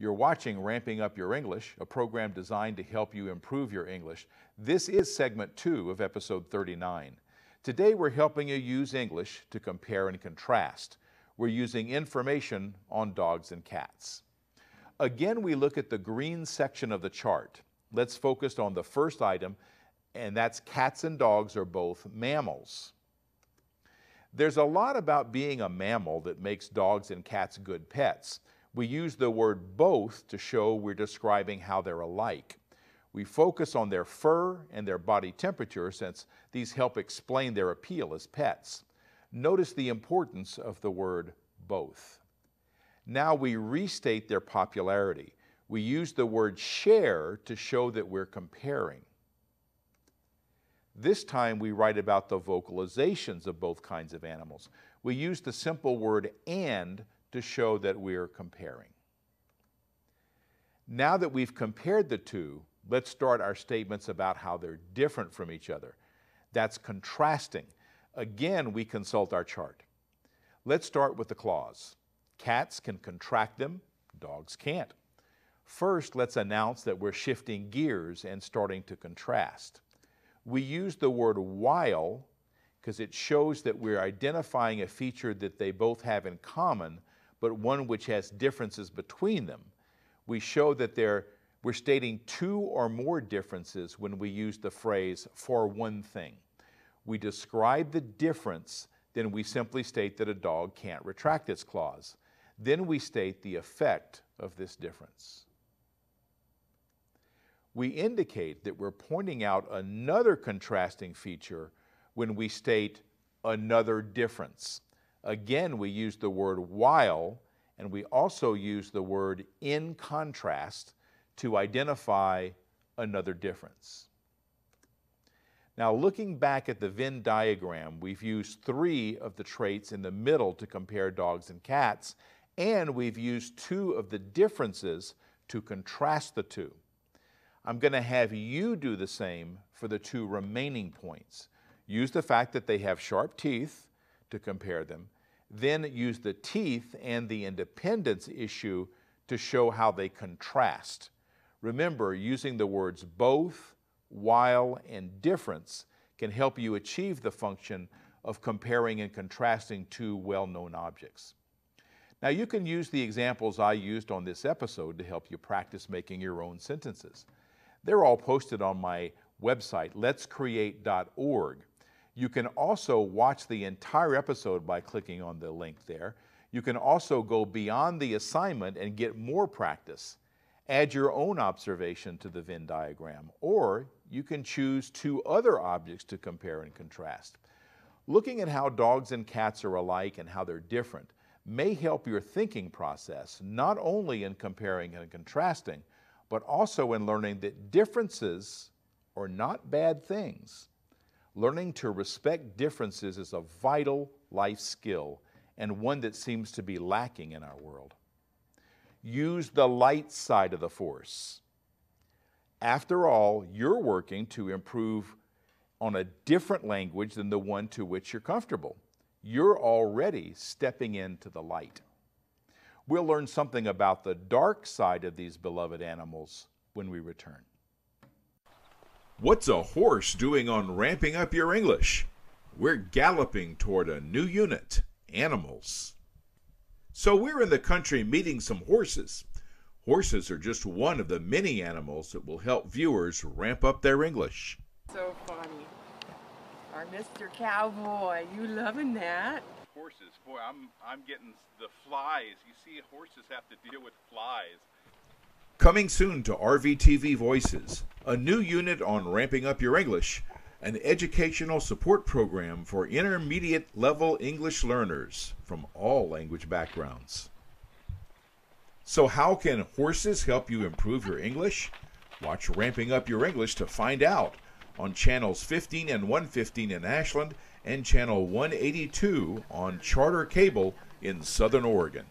You're watching Ramping Up Your English, a program designed to help you improve your English. This is segment two of episode 39. Today we're helping you use English to compare and contrast. We're using information on dogs and cats. Again, we look at the green section of the chart. Let's focus on the first item, and that's cats and dogs are both mammals. There's a lot about being a mammal that makes dogs and cats good pets. We use the word both to show we're describing how they're alike. We focus on their fur and their body temperature since these help explain their appeal as pets. Notice the importance of the word both. Now we restate their popularity. We use the word share to show that we're comparing. This time we write about the vocalizations of both kinds of animals. We use the simple word and to show that we're comparing. Now that we've compared the two, let's start our statements about how they're different from each other. That's contrasting. Again, we consult our chart. Let's start with the claws. Cats can contract them, dogs can't. First, let's announce that we're shifting gears and starting to contrast. We use the word while because it shows that we're identifying a feature that they both have in common but one which has differences between them. We show that we're stating two or more differences when we use the phrase for one thing. We describe the difference, then we simply state that a dog can't retract its claws. Then we state the effect of this difference. We indicate that we're pointing out another contrasting feature when we state another difference. Again, we use the word while, and we also use the word in contrast to identify another difference. Now, looking back at the Venn diagram, we've used three of the traits in the middle to compare dogs and cats, and we've used two of the differences to contrast the two. I'm going to have you do the same for the two remaining points. Use the fact that they have sharp teeth to compare them, then use the teeth and the independence issue to show how they contrast. Remember, using the words both, while, and difference can help you achieve the function of comparing and contrasting two well-known objects. Now you can use the examples I used on this episode to help you practice making your own sentences. They're all posted on my website, LetzCreate.org. You can also watch the entire episode by clicking on the link there. You can also go beyond the assignment and get more practice. Add your own observation to the Venn diagram, or you can choose two other objects to compare and contrast. Looking at how dogs and cats are alike and how they're different may help your thinking process, not only in comparing and contrasting, but also in learning that differences are not bad things. Learning to respect differences is a vital life skill and one that seems to be lacking in our world. Use the light side of the force. After all, you're working to improve on a different language than the one to which you're comfortable. You're already stepping into the light. We'll learn something about the dark side of these beloved animals when we return. What's a horse doing on ramping up your English? We're galloping toward a new unit animals. So we're in the country meeting some horses. Horses are just one of the many animals that will help viewers ramp up their English. So funny. Our Mr. Cowboy, you loving that? Horses, boy, I'm I'm getting the flies. You see, horses have to deal with flies. Coming soon to RVTV Voices, a new unit on ramping up your English, an educational support program for intermediate level English learners from all language backgrounds. So, how can horses help you improve your English? Watch Ramping Up Your English to find out on channels 15 and 115 in Ashland and channel 182 on Charter Cable in Southern Oregon.